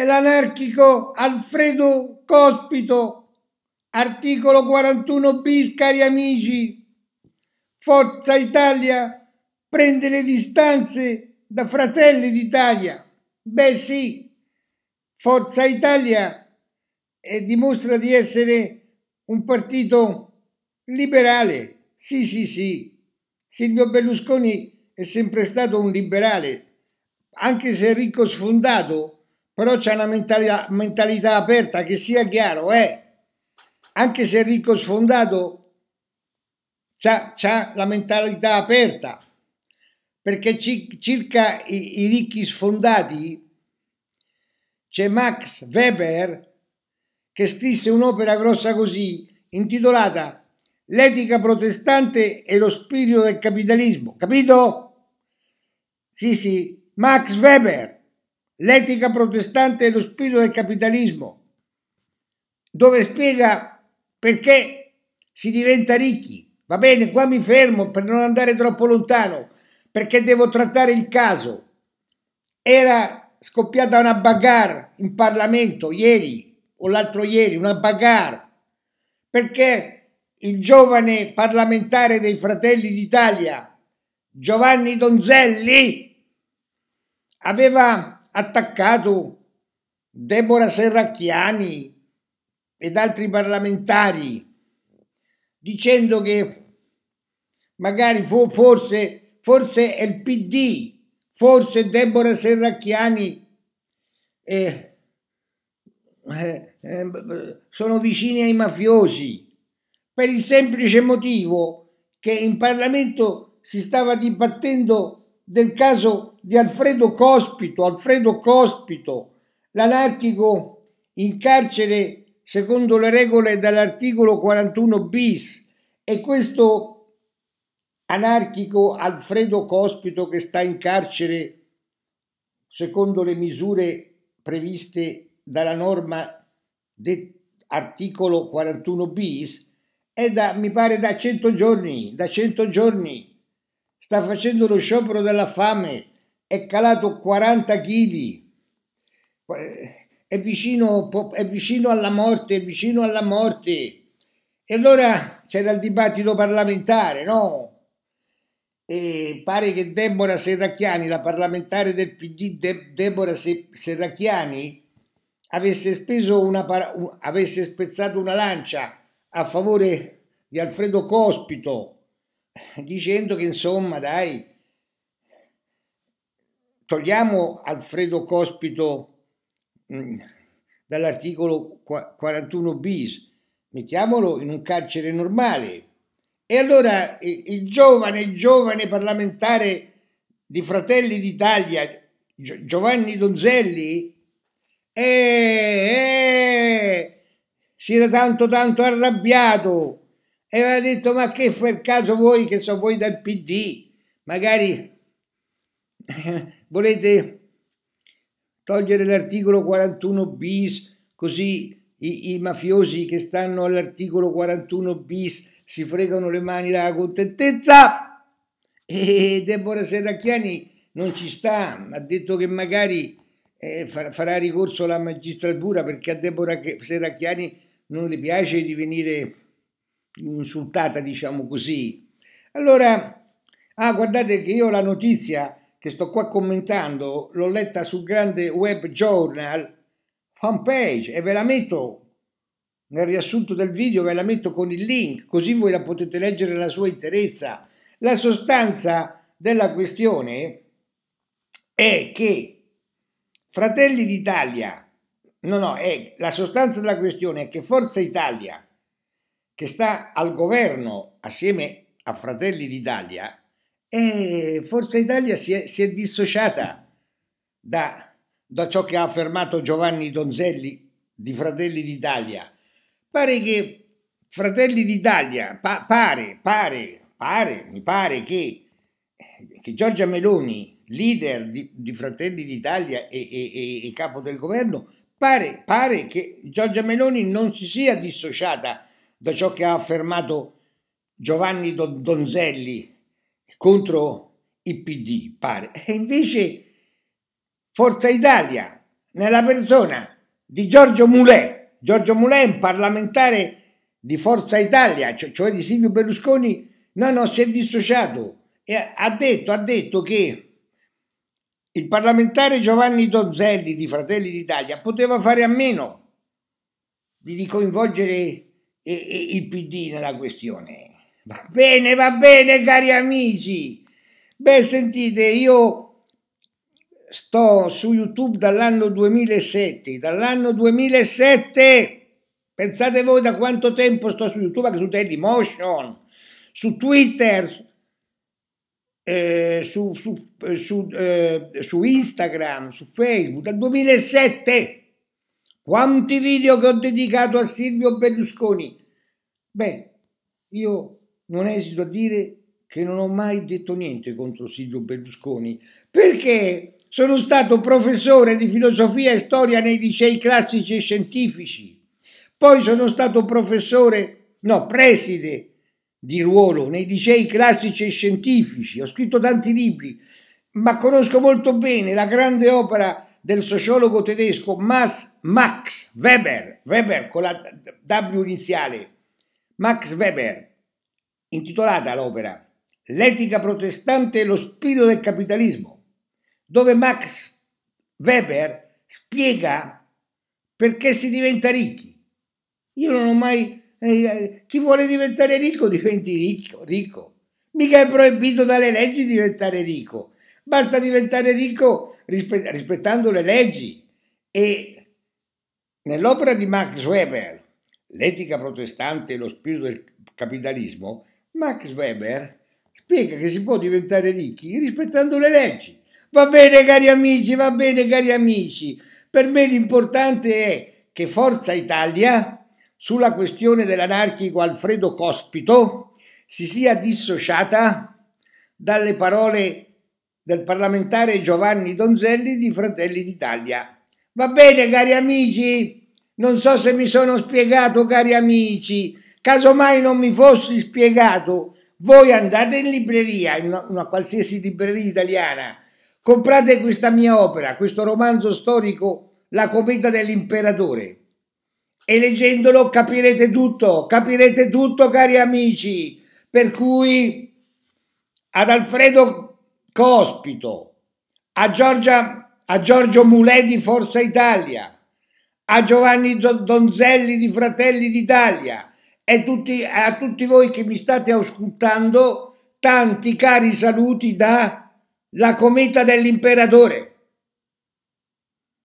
è l'anarchico Alfredo Cospito, articolo 41 bis, cari amici. Forza Italia prende le distanze da Fratelli d'Italia. Beh sì, Forza Italia eh, dimostra di essere un partito liberale. Sì, sì, sì. Silvio Berlusconi è sempre stato un liberale, anche se ricco sfondato, però c'è una mentalità, mentalità aperta, che sia chiaro, eh. Anche se è ricco sfondato, ha la mentalità aperta, perché circa i, i ricchi sfondati c'è Max Weber che scrisse un'opera grossa così, intitolata L'etica protestante e lo spirito del capitalismo, capito? Sì, sì, Max Weber, L'etica protestante e lo spirito del capitalismo, dove spiega perché si diventa ricchi, Va bene, qua mi fermo per non andare troppo lontano, perché devo trattare il caso. Era scoppiata una bagarre in Parlamento ieri o l'altro ieri, una bagarre, perché il giovane parlamentare dei Fratelli d'Italia, Giovanni Donzelli, aveva attaccato Deborah Serracchiani ed altri parlamentari dicendo che magari forse, forse è il PD, forse Deborah Serracchiani eh, eh, eh, sono vicini ai mafiosi per il semplice motivo che in Parlamento si stava dibattendo del caso di Alfredo Cospito, Alfredo Cospito, l'anarchico in carcere secondo le regole dell'articolo 41 bis. E questo anarchico Alfredo Cospito che sta in carcere secondo le misure previste dalla norma dell'articolo 41 bis è da, mi pare, da 100 giorni, da 100 giorni, sta facendo lo sciopero della fame, è calato 40 kg è vicino, è vicino alla morte, è vicino alla morte. E allora c'era il dibattito parlamentare, no? E pare che Deborah Serracchiani, la parlamentare del PD, De- Deborah Serracchiani, avesse, speso una, avesse spezzato una lancia a favore di Alfredo Cospito, dicendo che insomma, dai, togliamo Alfredo Cospito Mm, dall'articolo 41 bis, mettiamolo in un carcere normale. E allora il giovane, il giovane parlamentare di Fratelli d'Italia, Giovanni Donzelli, eh, eh, si era tanto tanto arrabbiato e aveva detto ma che per caso voi che so voi dal PD magari volete togliere l'articolo 41 bis, così i, i mafiosi che stanno all'articolo 41 bis si fregano le mani dalla contentezza. E Deborah Serracchiani non ci sta, ha detto che magari eh, farà ricorso alla magistratura perché a Deborah Serracchiani non le piace di venire insultata, diciamo così. Allora, ah, guardate che io ho la notizia che sto qua commentando, l'ho letta sul grande web journal homepage e ve la metto nel riassunto del video, ve la metto con il link, così voi la potete leggere nella sua interezza. La sostanza della questione è che Fratelli d'Italia, no, no, è, la sostanza della questione è che Forza Italia, che sta al governo assieme a Fratelli d'Italia, e Forza Italia si è, si è dissociata da, da, ciò che ha affermato Giovanni Donzelli di Fratelli d'Italia. Pare che Fratelli d'Italia, pa, pare, pare, pare, mi pare che, che Giorgia Meloni, leader di, di Fratelli d'Italia e, e, e, capo del governo, pare, pare che Giorgia Meloni non si sia dissociata da ciò che ha affermato Giovanni Donzelli contro il PD, pare. E invece Forza Italia, nella persona di Giorgio Mulè. Giorgio Mulè è un parlamentare di Forza Italia, cioè, cioè di Silvio Berlusconi, no, no, si è dissociato e ha detto, ha detto che il parlamentare Giovanni Donzelli di Fratelli d'Italia poteva fare a meno di coinvolgere il PD nella questione. Va bene, va bene, cari amici. Beh, sentite, io sto su YouTube dall'anno 2007, dall'anno 2007. Pensate voi da quanto tempo sto su YouTube, anche su Dailymotion, su Twitter, eh, su, su, su, eh, su Instagram, su Facebook, dal 2007. Quanti video che ho dedicato a Silvio Berlusconi? Beh, io non esito a dire che non ho mai detto niente contro Silvio Berlusconi, perché sono stato professore di filosofia e storia nei licei classici e scientifici, poi sono stato professore, no, preside di ruolo nei licei classici e scientifici, ho scritto tanti libri, ma conosco molto bene la grande opera del sociologo tedesco Max, Max Weber, Weber con la W iniziale, Max Weber, intitolata l'opera L'etica protestante e lo spirito del capitalismo, dove Max Weber spiega perché si diventa ricchi. Io non ho mai... Eh, chi vuole diventare ricco diventi ricco, ricco. Mica è proibito dalle leggi diventare ricco. Basta diventare ricco rispettando le leggi. E nell'opera di Max Weber, L'etica protestante e lo spirito del capitalismo, Max Weber spiega che si può diventare ricchi rispettando le leggi. Va bene cari amici, va bene cari amici. Per me l'importante è che Forza Italia, sulla questione dell'anarchico Alfredo Cospito, si sia dissociata dalle parole del parlamentare Giovanni Donzelli di Fratelli d'Italia. Va bene cari amici? Non so se mi sono spiegato cari amici. Casomai non mi fossi spiegato, voi andate in libreria, in una, una qualsiasi libreria italiana, comprate questa mia opera, questo romanzo storico, La cometa dell'imperatore. E leggendolo capirete tutto, capirete tutto cari amici. Per cui ad Alfredo Cospito, a, Giorgia, a Giorgio Mulè di Forza Italia, a Giovanni Donzelli di Fratelli d'Italia, e tutti, a tutti voi che mi state ascoltando, tanti cari saluti da La Cometa dell'Imperatore.